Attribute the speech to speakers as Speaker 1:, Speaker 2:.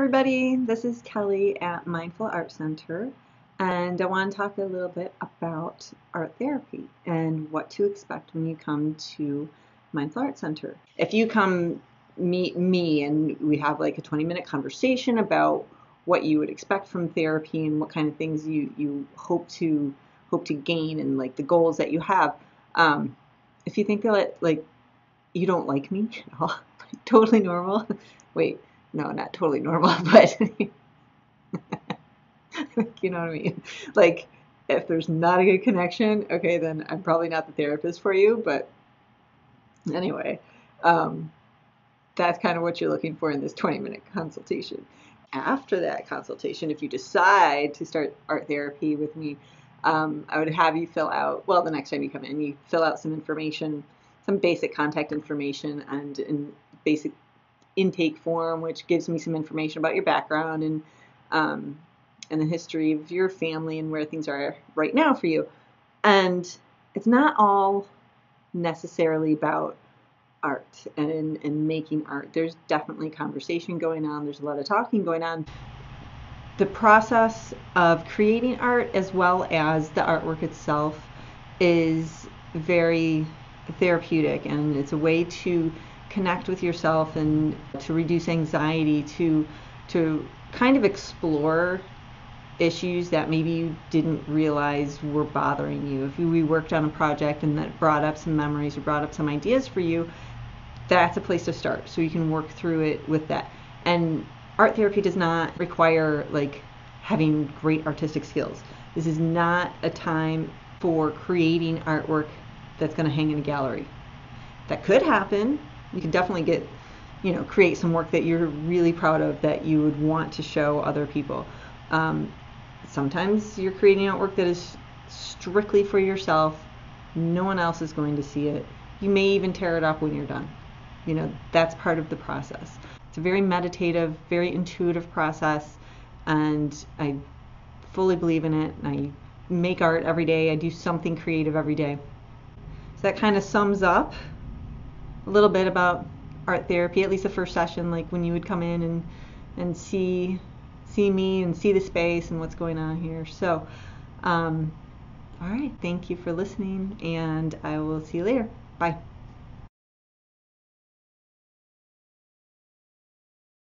Speaker 1: everybody. This is Kelly at Mindful Art Center, and I want to talk a little bit about art therapy and what to expect when you come to Mindful Art Center. If you come meet me and we have like a 20 minute conversation about what you would expect from therapy and what kind of things you, you hope to hope to gain and like the goals that you have. Um, if you think that like you don't like me at all, totally normal. Wait, no, not totally normal, but you know what I mean? Like, if there's not a good connection, okay, then I'm probably not the therapist for you. But anyway, um, that's kind of what you're looking for in this 20 minute consultation. After that consultation, if you decide to start art therapy with me, um, I would have you fill out, well, the next time you come in, you fill out some information, some basic contact information and, and basic intake form, which gives me some information about your background and um, and the history of your family and where things are right now for you. And it's not all necessarily about art and, and making art. There's definitely conversation going on. There's a lot of talking going on. The process of creating art as well as the artwork itself is very therapeutic and it's a way to connect with yourself and to reduce anxiety, to to kind of explore issues that maybe you didn't realize were bothering you. If we worked on a project and that brought up some memories or brought up some ideas for you, that's a place to start. So you can work through it with that. And art therapy does not require like having great artistic skills. This is not a time for creating artwork that's going to hang in a gallery. That could happen, you can definitely get you know create some work that you're really proud of that you would want to show other people. Um, sometimes you're creating artwork that is strictly for yourself. No one else is going to see it. You may even tear it up when you're done. You know that's part of the process. It's a very meditative very intuitive process and i fully believe in it. And i make art every day. I do something creative every day. So that kind of sums up a little bit about art therapy, at least the first session, like when you would come in and and see see me and see the space and what's going on here. So, um, all right, thank you for listening, and I will see you later. Bye.